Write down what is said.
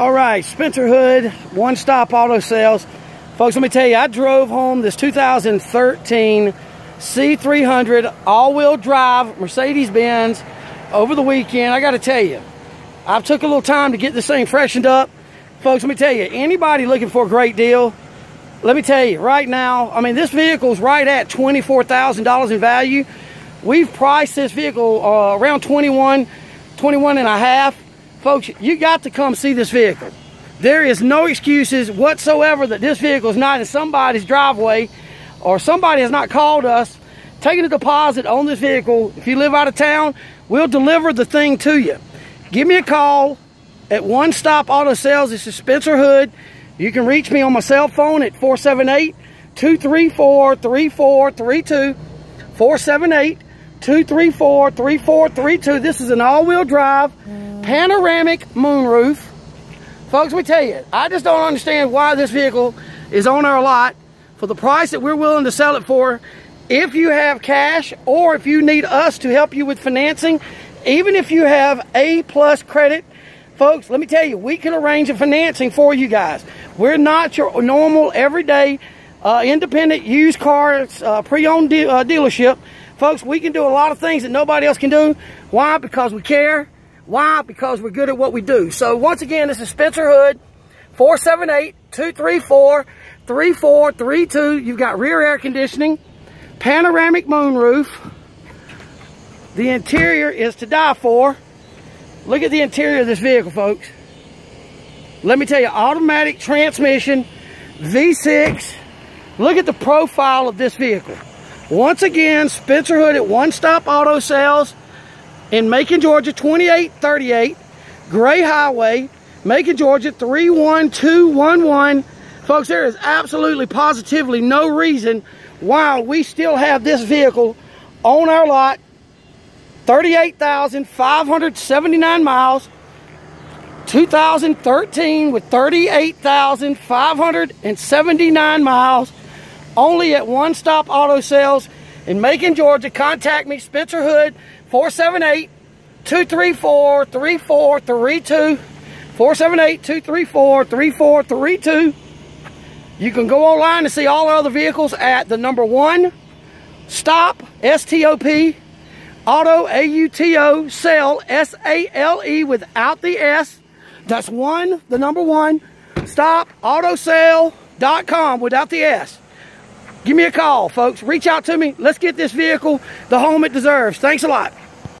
All right, Spencer Hood, One Stop Auto Sales. Folks, let me tell you, I drove home this 2013 C300 all-wheel drive Mercedes-Benz over the weekend. I got to tell you, I took a little time to get this thing freshened up. Folks, let me tell you, anybody looking for a great deal, let me tell you, right now, I mean, this vehicle is right at $24,000 in value. We've priced this vehicle uh, around 21, 21 and a half. Folks, you got to come see this vehicle. There is no excuses whatsoever that this vehicle is not in somebody's driveway or somebody has not called us, taking a deposit on this vehicle. If you live out of town, we'll deliver the thing to you. Give me a call at One Stop Auto Sales. This is Spencer Hood. You can reach me on my cell phone at 478 234 3432. 478 234 3432. This is an all wheel drive panoramic moonroof. Folks, we tell you, I just don't understand why this vehicle is on our lot for the price that we're willing to sell it for. If you have cash or if you need us to help you with financing, even if you have A plus credit, folks, let me tell you, we can arrange a financing for you guys. We're not your normal, everyday, uh, independent used cars, uh, pre-owned de uh, dealership. Folks, we can do a lot of things that nobody else can do. Why? Because we care. Why? Because we're good at what we do. So once again, this is Spencer Hood, 478-234-3432. You've got rear air conditioning, panoramic moonroof. The interior is to die for. Look at the interior of this vehicle, folks. Let me tell you, automatic transmission, V6. Look at the profile of this vehicle. Once again, Spencer Hood at One Stop Auto Sales in Macon, Georgia, 2838 Gray Highway, Macon, Georgia, 31211. Folks, there is absolutely positively no reason why we still have this vehicle on our lot 38,579 miles, 2013 with 38,579 miles, only at One Stop Auto Sales in Macon, Georgia. Contact me, Spencer Hood, 478-234-3432. 478-234-3432. You can go online to see all our other vehicles at the number one stop, S-T-O-P, Auto, A-U-T-O, sell, S-A-L-E without the S. That's one, the number one. Stop, autosale.com without the S. Give me a call, folks. Reach out to me. Let's get this vehicle the home it deserves. Thanks a lot.